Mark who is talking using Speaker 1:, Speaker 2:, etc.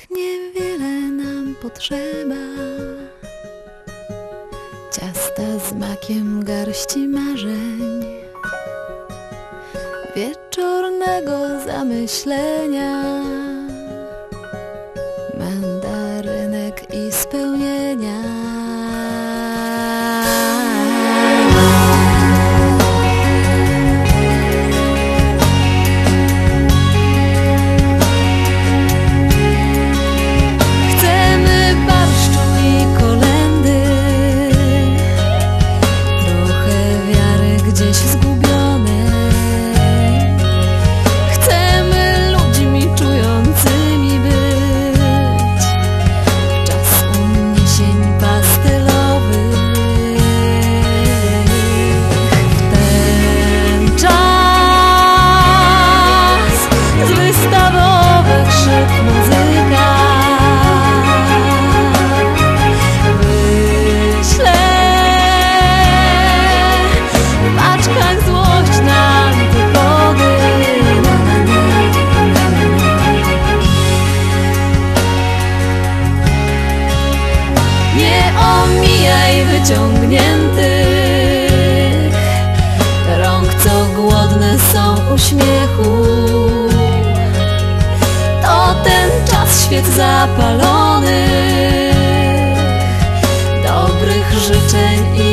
Speaker 1: tak niewiele nam potrzeba. Ciasta z makiem garści marzeń Wieczornego zamyślenia. Mandarynek i spełnienia omijaj wyciągniętych rąk, co głodne są uśmiechu. To ten czas świec zapalonych, dobrych życzeń i.